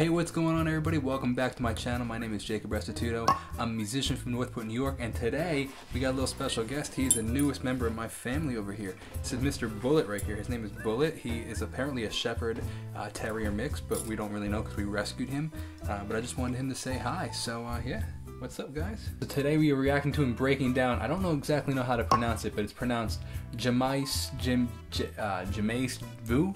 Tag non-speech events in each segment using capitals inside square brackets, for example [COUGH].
Hey, what's going on everybody? Welcome back to my channel. My name is Jacob Restituto. I'm a musician from Northport, New York, and today we got a little special guest. He's the newest member of my family over here. This is Mr. Bullet right here. His name is Bullet. He is apparently a Shepherd uh, Terrier mix, but we don't really know because we rescued him. Uh, but I just wanted him to say hi. So uh, yeah, What's up, guys? So today we are reacting to him breaking down. I don't know exactly know how to pronounce it, but it's pronounced Jamais Jim uh, Jamais Vu.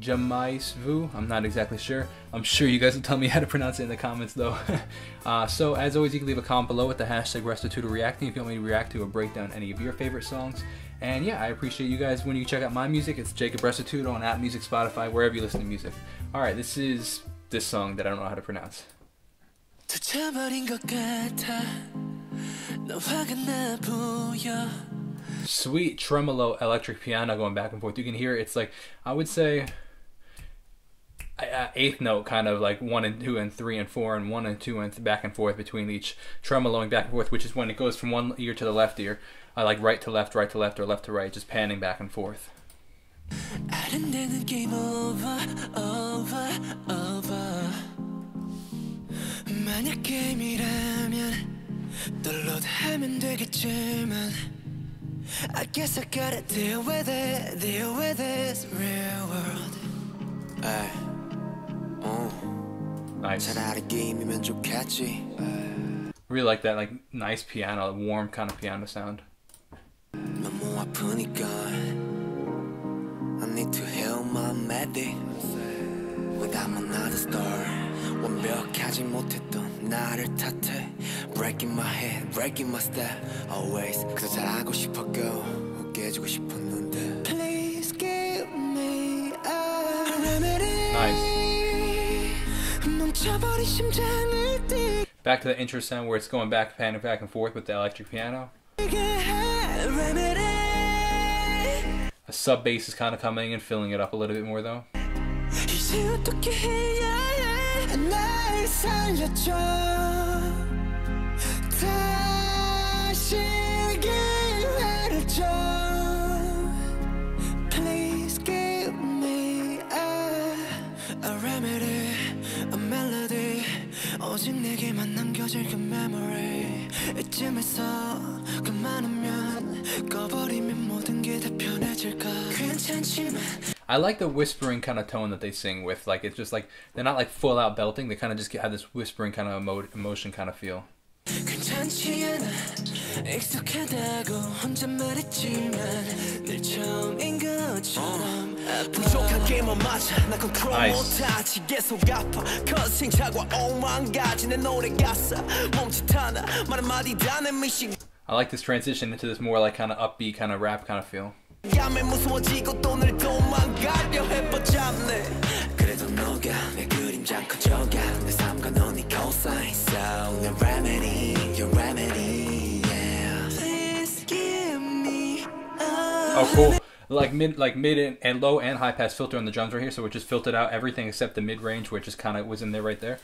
Jamais Vu. I'm not exactly sure. I'm sure you guys will tell me how to pronounce it in the comments though. [LAUGHS] uh, so as always, you can leave a comment below with the hashtag Restituto Reacting if you want me to react to or break down any of your favorite songs. And yeah, I appreciate you guys when you check out my music. It's Jacob Restituto on Apple Music, Spotify, wherever you listen to music. All right, this is this song that I don't know how to pronounce. Sweet tremolo electric piano going back and forth. You can hear it's like I would say eighth note kind of like one and two and three and four and one and two and back and forth between each tremoloing back and forth which is when it goes from one ear to the left ear I like right to left right to left or left to right just panning back and forth 만약 게임이라면 하면 되겠지만 I guess I gotta deal with it, deal with this real world. Ay. Oh. Nice. Really like that, like nice piano, warm kind of piano sound. I need to heal my Without another star. 완벽하지 못했던 나를 탓해 Breaking my head, breaking my step Always 그저 잘하고 싶었고 Back to the intro sound where it's going back, panning back and forth with the electric piano. A sub bass is kind of coming and filling it up a little bit more though. 오직 내게만 남겨질 그 memory 이쯤에서 그만하면 꺼버리면 모든 게 다 편해질까 괜찮지만 I like the whispering kind of tone that they sing with. Like it's just like they're not like full out belting. They kind of just have this whispering kind of emo emotion kind of feel. I like this transition into this more like kind of upbeat kind of rap kind of feel. 감에 무서워지고 또 늘 도망가려 해뻗잡네 그래도 너가 내 그림자 커져가 내 삶과 넌네 cosign So 내 remedy, your remedy yeah. Please give me a Oh cool like mid like mid and, low and high pass filter on the drums right here. So it just filtered out everything except the mid range which just kind of was in there right there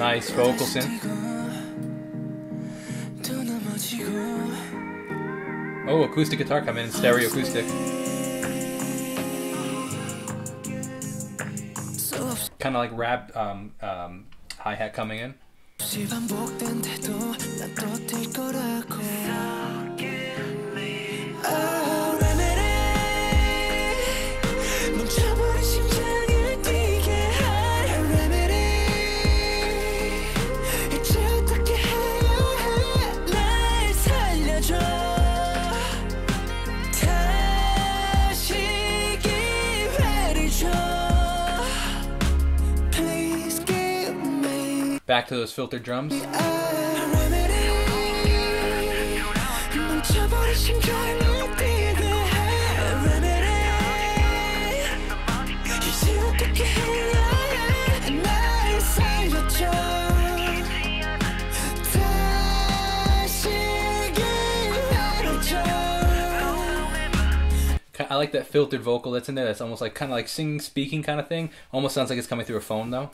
Nice vocal synth. Oh, acoustic guitar coming in, stereo acoustic. Kind of like rap um, um, hi hat coming in. Back to those filtered drums. I like that filtered vocal that's in there. That's almost like kind of like singing, speaking kind of thing. Almost sounds like it's coming through a phone though.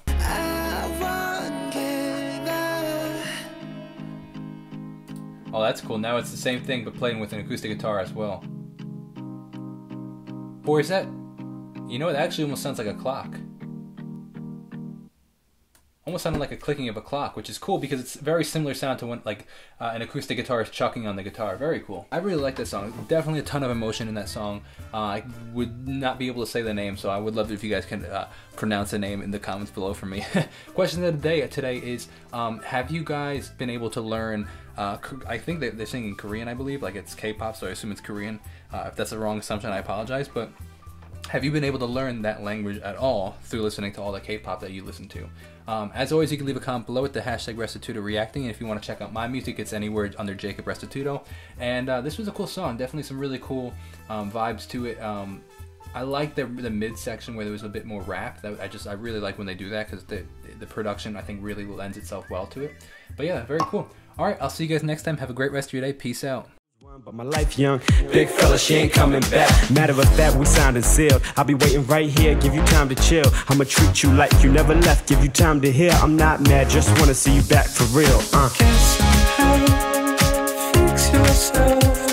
Oh, that's cool. Now it's the same thing, but playing with an acoustic guitar as well. Or is that... You know, it actually almost sounds like a clock almost sounded like a clicking of a clock, which is cool because it's very similar sound to when like uh, an acoustic guitar is chucking on the guitar. Very cool. I really like this song. Definitely a ton of emotion in that song. Uh, I would not be able to say the name, so I would love if you guys can uh, pronounce the name in the comments below for me. [LAUGHS] Question of the day today is: um, Have you guys been able to learn? Uh, I think they're singing Korean, I believe. Like it's K-pop, so I assume it's Korean. Uh, if that's a wrong assumption, I apologize, but have you been able to learn that language at all through listening to all the K-pop that you listen to? Um, as always, you can leave a comment below with the hashtag Restituto reacting, and if you want to check out my music, it's anywhere under Jacob Restituto. And uh, this was a cool song, definitely some really cool um, vibes to it. Um, I like the the mid section where there was a bit more rap. That I just I really like when they do that because the the production I think really lends itself well to it. But yeah, very cool. All right, I'll see you guys next time. Have a great rest of your day. Peace out. But my life young, big fella, she ain't coming back. Matter of fact, we signed and sealed. I'll be waiting right here, give you time to chill. I'ma treat you like you never left, give you time to hear. I'm not mad, just wanna see you back for real. Uh. Fix yourself.